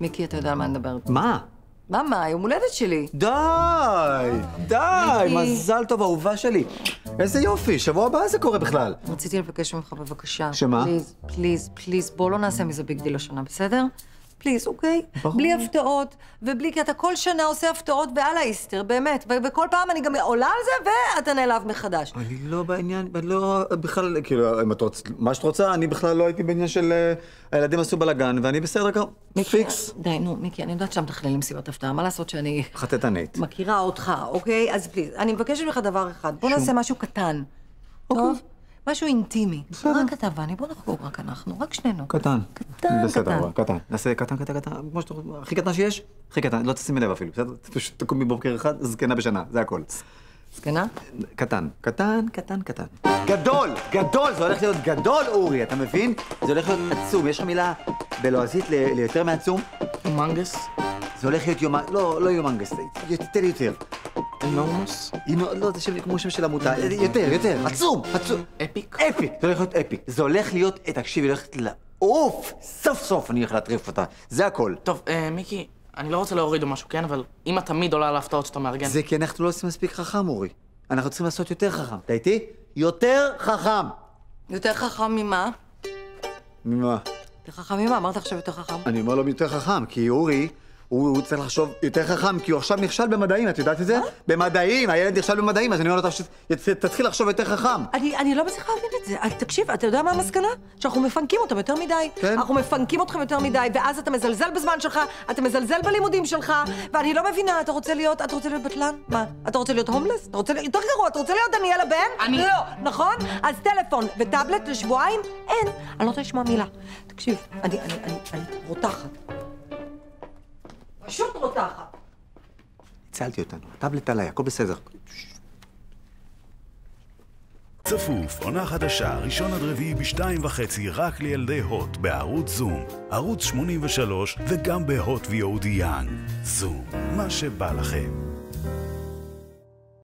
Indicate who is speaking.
Speaker 1: מיקי, אתה יודע על מה אני מדברת.
Speaker 2: מה?
Speaker 1: מה, מה? יום הולדת שלי.
Speaker 2: די! די! מזל טוב, אהובה שלי. איזה יופי, שבוע הבא זה קורה בכלל.
Speaker 1: רציתי לבקש ממך בבקשה.
Speaker 2: שמה?
Speaker 1: please, please, please, בוא לא נעשה מזה big deal השנה, בסדר? please, אוקיי?
Speaker 2: ברור.
Speaker 1: בלי הפתעות, ובלי, כי אתה כל שנה עושה הפתעות ועל האיסטר, באמת. ו- וכל פעם אני גם עולה על זה, ואתה נעלב מחדש.
Speaker 2: אני לא בעניין, אני לא בכלל, כאילו, אם את רוצה, מה שאת רוצה, אני בכלל לא הייתי בעניין של אה, הילדים עשו בלאגן, ואני בסדר גמור. fix.
Speaker 1: די, נו, מיקי, אני יודעת שאתה מתכנן למסיבת הפתעה, מה לעשות שאני
Speaker 2: חטטנית.
Speaker 1: מכירה אותך, אוקיי? אז please, אני מבקשת ממך דבר אחד, בוא נעשה משהו קטן. טוב? משהו אינטימי.
Speaker 2: בסדר.
Speaker 1: רק אתה ואני, בוא נחגוג רק אנחנו, רק שנינו.
Speaker 2: קטן.
Speaker 1: קטן,
Speaker 2: בסדר,
Speaker 1: קטן.
Speaker 2: קטן. נעשה קטן, קטן, קטן, כמו שאתה רוצה, הכי קטן שיש, הכי קטן, לא תשימי לב אפילו, בסדר? פשוט תקומי בבוקר אחד, זקנה בשנה, זה הכל.
Speaker 1: זקנה?
Speaker 2: קטן, קטן, קטן, קטן. גדול, גדול, זה הולך להיות גדול, אורי, אתה מבין? זה הולך להיות עצום. יש לך מילה בלועזית ל- ליותר מעצום?
Speaker 3: הומנגס?
Speaker 2: זה הולך להיות יומן, לא, לא יומנגס, יותר יותר.
Speaker 3: אנורמוס?
Speaker 2: אינו- לא, זה שם כמו שם של עמותה, יותר, יותר, עצום, עצום.
Speaker 3: אפיק?
Speaker 2: אפיק, זה הולך להיות אפיק. זה הולך להיות, אה, תקשיבי, היא הולכת לעוף, סוף סוף אני הולך להטריף אותה, זה הכל.
Speaker 3: טוב, אה, מיקי, אני לא רוצה להוריד או משהו, כן? אבל אם את תמיד עולה על ההפתעות שאתה מארגן...
Speaker 2: זה כי אנחנו לא עושים מספיק חכם, אורי. אנחנו צריכים לעשות יותר חכם. אתה איתי? יותר חכם.
Speaker 1: יותר חכם ממה?
Speaker 2: ממה?
Speaker 1: יותר חכם ממה? אמרת עכשיו יותר חכם.
Speaker 2: אני אומר לו יותר חכם, כי אורי, הוא, הוא צריך לחשוב יותר חכם, כי הוא עכשיו נכשל במדעים, את יודעת את זה? במדעים, הילד נכשל במדעים, אז אני אומר לו, "ת- תתחיל לחשוב יותר חכם.
Speaker 1: אני, אני לא מצליחה להבין את זה. אז תקשיב, אתה יודע מה המסקנה? שאנחנו מפנקים אותם יותר מדי.
Speaker 2: כן.
Speaker 1: אנחנו מפנקים אתכם יותר מדי, ואז אתה מזלזל בזמן שלך, אתה מזלזל בלימודים שלך, ואני לא מבינה, אתה רוצה להיות, אתה רוצה להיות בטלן? מה? אתה רוצה להיות הומלס? אתה רוצה להיות, יותר גרוע, אתה רוצה להיות דניאל הבן?
Speaker 3: אני-
Speaker 1: לא, נכון? אז טלפון וטאבלט לשבועיים? אין. אני לא רוצה לשמוע מילה. תקשיב, אני, אני, אני, אני רותחת. פשוט רותחת.
Speaker 2: הצלתי אותנו, הטאבלט עליי, הכל בסדר.
Speaker 4: צפוף, עונה חדשה, ראשון עד רביעי בשתיים וחצי, רק לילדי הוט, בערוץ זום, ערוץ 83 וגם בהוט VOD יאנג. זום, מה שבא לכם.